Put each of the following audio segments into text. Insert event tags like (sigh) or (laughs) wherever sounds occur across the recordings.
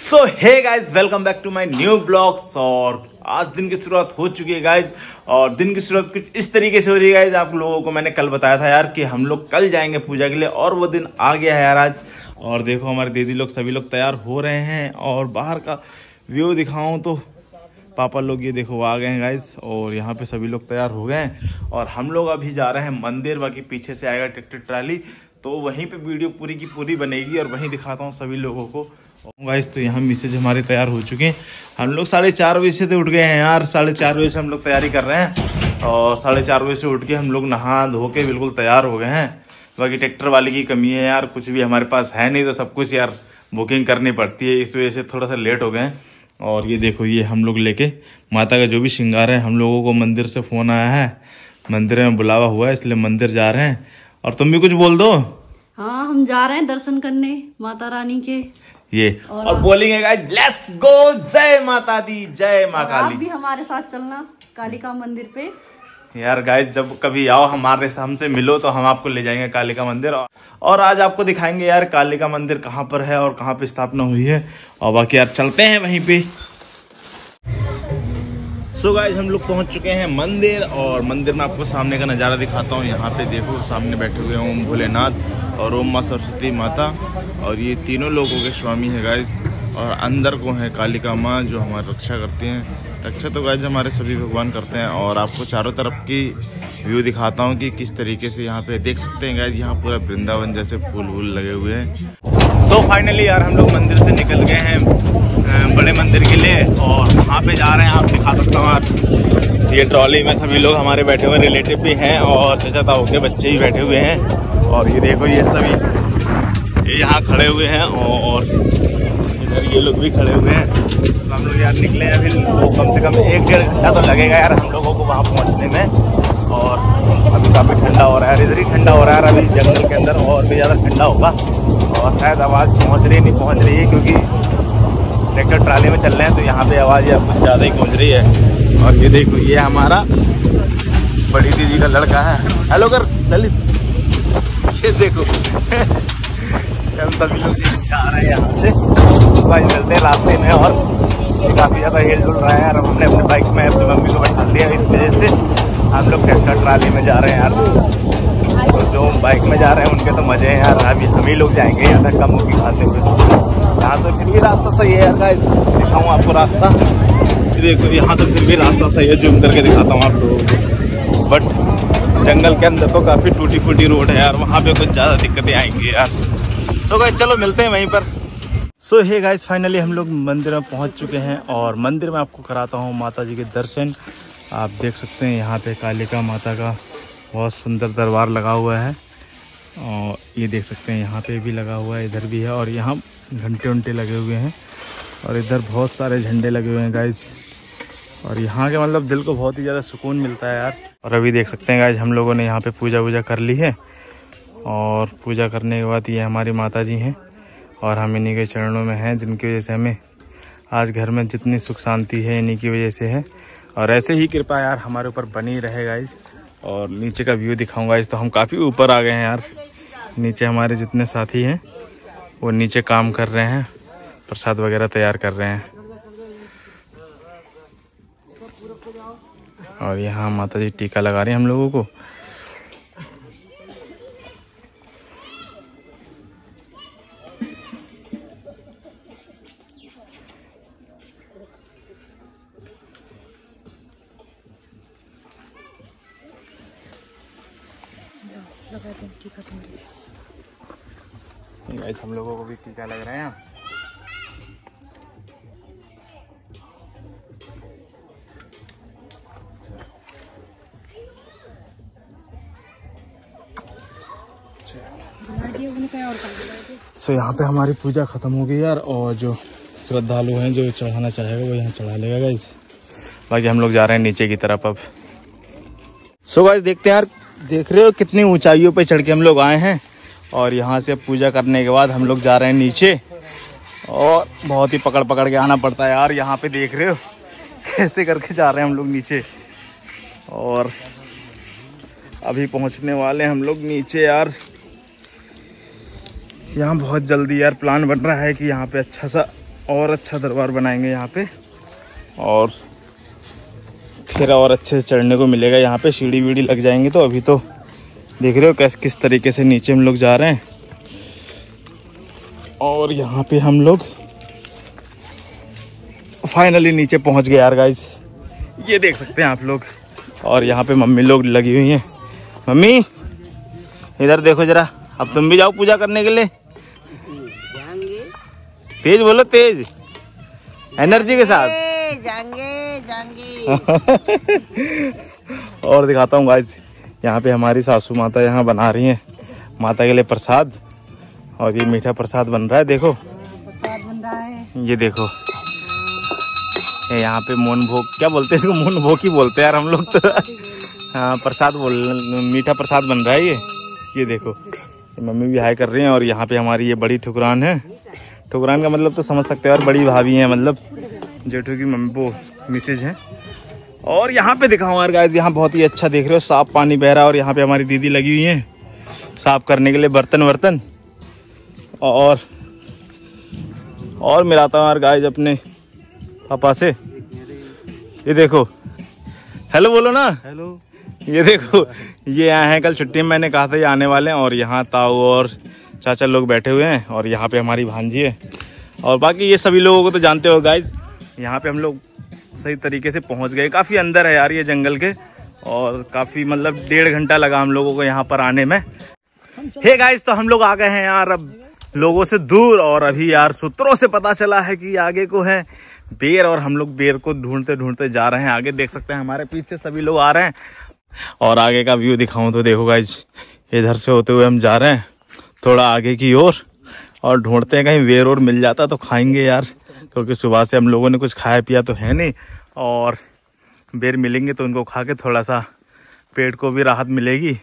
So hey guys welcome back to my new blogs और आज दिन की शुरुआत हो चुकी है गाइज़ और दिन की शुरुआत कुछ इस तरीके से हो रही है गाइज़ आप लोगों को मैंने कल बताया था यार कि हम लोग कल जाएँगे पूजा के लिए और वो दिन आ गया है यार आज। और देखो हमारे दीदी लोग सभी लोग तैयार हो रहे हैं और बाहर का व्यू दिखाऊँ तो पापा लोग ये देखो आ गए हैं गाइज़ और यहाँ पे सभी लोग तैयार हो गए हैं। और हम लोग अभी जा रहे हैं मंदिर, बाकी पीछे से आएगा ट्रैक्टर ट्राली। तो वहीं पे वीडियो पूरी की पूरी बनेगी और वहीं दिखाता हूँ सभी लोगों को। गाइज़ तो यहाँ मिसेज हमारे तैयार हो चुके हैं। हम लोग साढ़े चार बजे से तो उठ गए हैं यार। साढ़े चार बजे से हम लोग तैयारी कर रहे हैं और साढ़े चार बजे से उठ के हम लोग नहा धो के बिल्कुल तैयार हो गए हैं। बाकी ट्रैक्टर वाले की कमी है यार, कुछ भी हमारे पास है नहीं तो सब कुछ यार बुकिंग करनी पड़ती है। इस वजह से थोड़ा सा लेट हो गए हैं। और ये देखो, ये हम लोग लेके माता का जो भी श्रृंगार है, हम लोगों को मंदिर से फ़ोन आया है। मंदिर में बुलावा हुआ है, इसलिए मंदिर जा रहे हैं। और तुम भी कुछ बोल दो। हाँ हम जा रहे हैं दर्शन करने माता रानी के। ये। और- और बोलेंगे लेट्स गो जय माता दी जय माँ और आप काली. भी हमारे साथ चलना कालिका मंदिर पे। यार गाइस जब कभी आओ हमारे से हमसे मिलो तो हम आपको ले जाएँगे कालिका मंदिर। और, और आज आपको दिखाएँगे यार कालिका मंदिर कहाँ पर है और कहाँ पे स्थापना हुई है। और बाकी यार चलते हैं वहीं पे। सो गाइस हम लोग पहुँच चुके हैं मंदिर और मंदिर में आपको सामने का नज़ारा दिखाता हूँ। यहाँ पे देखो, सामने बैठे हुए ओम भोलेनाथ और ओम माँ सरस्वती माता और ये तीनों लोगों के स्वामी है गाइस और अंदर को है कालिका माँ जो हमारी रक्षा करती हैं। रक्षा तो गाइस हमारे सभी भगवान करते हैं और आपको चारों तरफ़ की व्यू दिखाता हूँ कि किस तरीके से यहाँ पे देख सकते हैं गाइस यहाँ पूरा वृंदावन जैसे फूल वूल लगे हुए हैं। सो so फाइनली यार, हम लोग मंदिर से निकल गए हैं। बड़े मंदिर के लिए और वहाँ पे जा रहे हैं, आप दिखा सकता हूँ आज ये ट्रॉली में सभी लोग हमारे बैठे हुए रिलेटिव भी हैं और चचा ताऊ के बच्चे भी बैठे हुए हैं। और ये देखो, ये सभी, ये यहाँ खड़े हुए हैं और इधर ये लोग भी खड़े हुए हैं। तो हम लोग यार निकले हैं अभी कम से कम एक डेढ़ घंटा तो लगेगा यार हम लोगों को वहाँ पहुँचने में। और अभी काफ़ी ठंडा हो रहा है, इधर ही ठंडा हो रहा है अभी जंगल के अंदर और भी ज़्यादा ठंडा होगा। और शायद आवाज़ पहुँच रही, नहीं पहुँच रही है, क्योंकि ट्रैक्टर ट्राली में चल रहे हैं तो यहाँ पे आवाज़ कुछ ज़्यादा ही पहुँच रही है। और ये देखो, ये हमारा बड़ी दीदी का लड़का है। हेलो कर, ललित। ये देखो। (laughs) हम सभी लोग जा रहे हैं यहाँ से। भाई चलते हैं रास्ते में और काफ़ी ज़्यादा हिल डुल रहा है यार। हमने अपने बाइक में अपनी मम्मी को बैठा दिया इस वजह से। हम लोग ट्रैक्टर ट्राली में जा रहे हैं यार। तो जो बाइक में जा रहे हैं, उनके तो मज़े हैं यार। अभी हम ही लोग जाएँगे, यहाँ तक कम की खाते हुए यहाँ तो फिर भी रास्ता सही है यार गाइस दिखाऊँ आपको रास्ता। देखो, यहाँ तो फिर भी रास्ता सही है जूम करके दिखाता हूँ आपको। बट जंगल के अंदर तो काफ़ी टूटी फूटी रोड है यार, वहाँ पे कुछ ज़्यादा दिक्कतें आएँगी यार। तो गाइस चलो मिलते हैं वहीं पर। सो हे गाइस फाइनली हम लोग मंदिर में पहुँच चुके हैं और मंदिर में आपको कराता हूँ माता जी के दर्शन। आप देख सकते हैं यहाँ पे कालिका माता का बहुत सुंदर दरबार लगा हुआ है। और ये देख सकते हैं, यहाँ पे भी लगा हुआ है, इधर भी है और यहाँ घंटे उंटे लगे हुए हैं और इधर बहुत सारे झंडे लगे हुए हैं गाइज़ और यहाँ के मतलब दिल को बहुत ही ज़्यादा सुकून मिलता है यार। और अभी देख सकते हैं गाइज़ हम लोगों ने यहाँ पे पूजा वूजा कर ली है और पूजा करने के बाद ये हमारी माता जी हैं और हम इन्हीं के चरणों में हैं, जिनकी वजह से हमें आज घर में जितनी सुख शांति है, इन्हीं की वजह से है। और ऐसे ही कृपा यार हमारे ऊपर बनी रहे गाइस और नीचे का व्यू दिखाऊँगा इस तो हम काफ़ी ऊपर आ गए हैं यार। नीचे हमारे जितने साथी हैं, वो नीचे काम कर रहे हैं, प्रसाद वगैरह तैयार कर रहे हैं। और यहाँ माता जी टीका लगा रही हैं हम लोगों को। गाइस हम लोगों को भी टीका लग रहा है सो यहाँ पे हमारी पूजा खत्म हो गई यार और जो श्रद्धालु हैं जो चढ़ाना चाहेगा वो यहाँ चढ़ा लेगा गाइस बाकी हम लोग जा रहे हैं नीचे की तरफ़ अब। सो so, गाइस देखते हैं यार देख रहे हो कितनी ऊंचाइयों पे चढ़ के हम लोग आए हैं और यहाँ से पूजा करने के बाद हम लोग जा रहे हैं नीचे और बहुत ही पकड़ पकड़ के आना पड़ता है यार, यहाँ पे देख रहे हो (laughs) कैसे करके जा रहे हैं हम लोग नीचे। और अभी पहुँचने वाले हम लोग नीचे यार। यहाँ बहुत जल्दी यार प्लान बन रहा है कि यहाँ पे अच्छा सा और अच्छा दरबार बनाएँगे यहाँ पे। और फिर और अच्छे से चढ़ने को मिलेगा। यहाँ पे सीढ़ी वीढ़ी लग जाएँगे तो अभी तो देख रहे हो कैस किस तरीके से नीचे हम लोग जा रहे हैं। और यहाँ पे हम लोग फाइनली नीचे पहुँच गए यार गाइस ये देख सकते हैं आप लोग। और यहाँ पे मम्मी लोग लगी हुई हैं। मम्मी इधर देखो जरा। अब तुम भी जाओ पूजा करने के लिए। तेज बोलो तेज। एनर्जी के साथ। जाएँगे जाएँगे। (laughs) और दिखाता हूँ गाइस यहाँ पे हमारी सासू माता यहाँ बना रही हैं। माता के लिए प्रसाद और ये मीठा प्रसाद बन रहा है देखो। प्रसाद बन रहा है। ये देखो। ये यहाँ पे मोन भोग क्या बोलते हैं इसको? मोन भोग ही बोलते हैं यार हम लोग तो। हाँ प्रसाद बोल मीठा प्रसाद बन रहा है ये। ये देखो। मम्मी भी हाई कर रही हैं और यहाँ पे हमारी ये बड़ी ठुकरान है। ठुकरान का मतलब तो समझ सकते हो यार बड़ी भाभी हैं मतलब। जेठू की मम्मी वो मिसेज हैं। और यहाँ पे दिखाऊँ यार गाइस यहाँ बहुत ही अच्छा देख रहे हो साफ़ पानी बह रहा है और यहाँ पे हमारी दीदी लगी हुई है। साफ़ करने के लिए बर्तन वर्तन। और और मिलाता हूँ यार गाइस अपने पापा से। ये देखो। हेलो बोलो ना। हेलो ये देखो ये आए हैं कल छुट्टी में मैंने कहा था ये आने वाले हैं और यहाँ ताऊ और चाचा लोग बैठे हुए हैं और यहाँ पे हमारी भांजी है। और बाकी ये सभी लोगों को तो जानते हो गाइज़ यहाँ पे हम लोग सही तरीके से पहुँच गए। काफ़ी अंदर है यार ये जंगल के और काफ़ी मतलब डेढ़ घंटा लगा हम लोगों को यहाँ पर आने में। हे गाइज़ तो हम लोग आ गए हैं यार अब लोगों से दूर और अभी यार सूत्रों से पता चला है कि आगे को है बेर और हम लोग बेर को ढूंढते ढूंढते जा रहे हैं। आगे देख सकते हैं हमारे पीछे सभी लोग आ रहे हैं और आगे का व्यू दिखाऊँ तो देखो गाइज़ इधर से होते हुए हम जा रहे हैं, थोड़ा आगे की ओर और ढूंढते हैं कहीं वेर और मिल जाता तो खाएँगे यार। क्योंकि सुबह से हम लोगों ने कुछ खाया पिया तो है नहीं और बेर मिलेंगे तो उनको खा के थोड़ा सा पेट को भी राहत मिलेगी।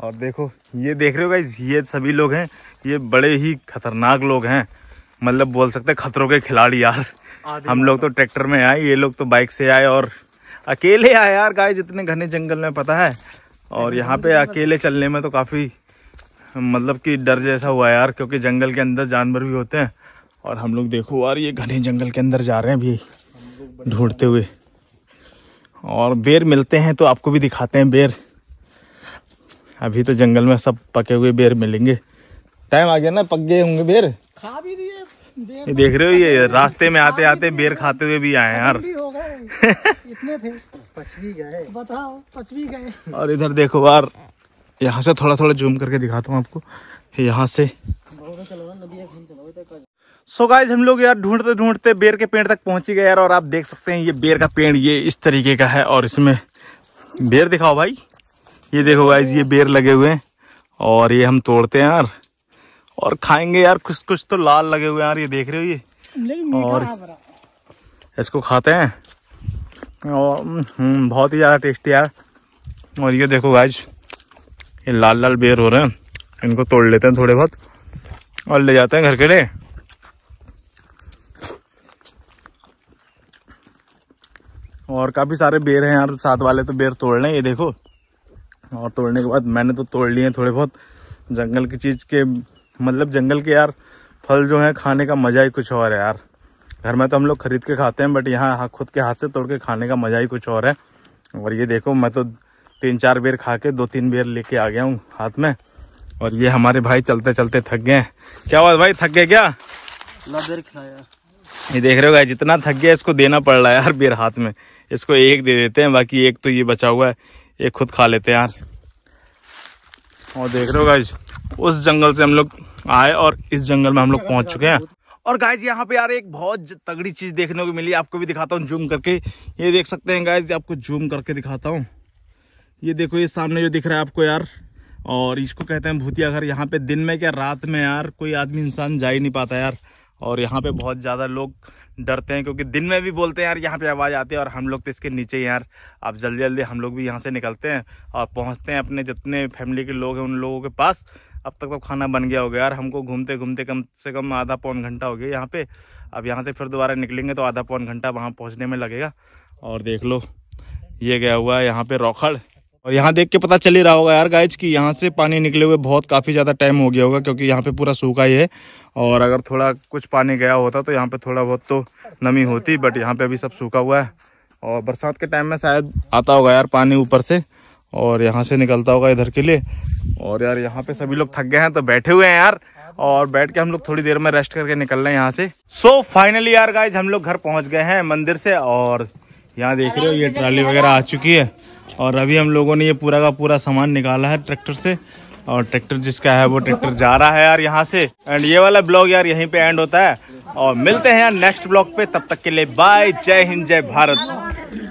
और देखो ये देख रहे हो गाइज़ ये सभी लोग हैं ये बड़े ही खतरनाक लोग हैं। मतलब बोल सकते खतरों के खिलाड़ी यार। हम लोग तो ट्रैक्टर में आए ये लोग तो बाइक से आए और अकेले आए यार गाय जितने घने जंगल में पता है? और यहाँ पे अकेले चलने में तो काफ़ी मतलब कि डर जैसा हुआ यार क्योंकि जंगल के अंदर जानवर भी होते हैं। और हम लोग देखो यार ये घने जंगल के अंदर जा रहे हैं अभी ढूंढते हुए। और बेर मिलते हैं तो आपको भी दिखाते हैं बेर। अभी तो जंगल में सब पके हुए बेर मिलेंगे। टाइम आ गया ना पक गए होंगे बेर? खा भी दिए ये देख रहे हो ये रास्ते में आते आते बेर खाते हुए भी आए यार। (laughs) इतने थे। पचवी गए। बताओ पचवी गए। और इधर देखो यार यहाँ से थोड़ा थोड़ा जूम करके दिखाता हूँ आपको। यहाँ से सो गाइज़ हम लोग यार ढूंढते ढूंढते बेर के पेड़ तक पहुँच ही गए यार और आप देख सकते हैं ये बेर का पेड़ ये इस तरीके का है और इसमें बेर दिखाओ भाई। ये देखो गाइज़ ये बेर लगे हुए हैं और ये हम तोड़ते हैं यार। और खाएँगे यार कुछ कुछ तो लाल लगे हुए हैं यार ये देख रहे हो ये? और इसको खाते हैं। और हम्म, बहुत ही ज़्यादा टेस्टी यार। और ये देखो गाइज़ ये लाल लाल बेर हो रहे हैं। इनको तोड़ लेते हैं थोड़े बहुत और ले जाते हैं घर के लिए। और काफ़ी सारे बेर हैं यार साथ वाले तो बेर तोड़ लें ये देखो। और तोड़ने के बाद मैंने तो तोड़ लिए हैं थोड़े बहुत। जंगल की चीज़ के मतलब जंगल के यार फल जो है खाने का मज़ा ही कुछ और है यार। घर में तो हम लोग खरीद के खाते हैं बट यहाँ हाँ, खुद के हाथ से तोड़ के खाने का मज़ा ही कुछ और है। और ये देखो मैं तो तीन चार बेर खा के दो तीन बेर लेके आ गया हूँ हाथ में। और ये हमारे भाई चलते चलते थक गए हैं। क्या हुआ भाई थक गए क्या? खिलाया। ये देख रहे हो गाइस, जितना थक गया इसको देना पड़ रहा है यार बेर हाथ में। इसको एक दे देते हैं, बाकी एक तो ये बचा हुआ है। एक खुद खा लेते हैं यार। और देख रहे हो गाइज़ उस जंगल से हम लोग आए और इस जंगल में हम लोग पहुँच चुके हैं। और गाइज़ यहाँ पे यार एक बहुत तगड़ी चीज़ देखने को मिली, आपको भी दिखाता हूँ जूम करके। ये देख सकते हैं गाइज़ आपको जूम करके दिखाता हूँ। ये देखो, ये सामने जो दिख रहा है आपको यार। और इसको कहते हैं भूतिया घर। यहाँ पे दिन में क्या, रात में यार कोई आदमी इंसान जा ही नहीं पाता यार। और यहाँ पे बहुत ज़्यादा लोग डरते हैं क्योंकि दिन में भी बोलते हैं, यार, यहाँ पे आवाज़ आती है और हम लोग तो इसके नीचे ही यार। अब जल्दी जल्दी हम लोग भी यहाँ से निकलते हैं और पहुँचते हैं अपने जितने फैमिली के लोग हैं उन लोगों के पास। अब तक तो खाना बन गया होगा यार। हमको घूमते घूमते कम से कम आधा पौन घंटा हो गया यहाँ पे। अब यहाँ से फिर दोबारा निकलेंगे तो आधा पौन घंटा वहाँ पहुँचने में लगेगा। और देख लो, ये गया हुआ है यहाँ पे रौखड़। और यहाँ देख के पता चल ही रहा होगा यार गाइज़ कि यहाँ से पानी निकले हुए बहुत काफ़ी ज़्यादा टाइम हो गया होगा, क्योंकि यहाँ पे पूरा सूखा ही है। और अगर थोड़ा कुछ पानी गया होता तो यहाँ पे थोड़ा बहुत तो नमी होती बट यहाँ पे अभी सब सूखा हुआ है। और बरसात के टाइम में शायद आता होगा यार पानी ऊपर से, और यहाँ से निकलता होगा इधर के लिए। और यार यहाँ पे सभी लोग थक गए हैं तो बैठे हुए हैं यार। और बैठ के हम लोग थोड़ी देर में रेस्ट करके निकल रहे हैं यहाँ से। सो फाइनली यार गाइज़ हम लोग घर पहुँच गए हैं मंदिर से, और यहाँ देख रहे हो ये ट्राली वगैरह आ चुकी है। और अभी हम लोगों ने ये पूरा का पूरा सामान निकाला है ट्रैक्टर से। और ट्रैक्टर जिसका है वो ट्रैक्टर जा रहा है यार यहाँ से। एंड ये वाला ब्लॉग यार यहीं पे एंड होता है। और मिलते हैं यार नेक्स्ट ब्लॉग पे। तब तक के लिए बाय जय हिंद, जय भारत।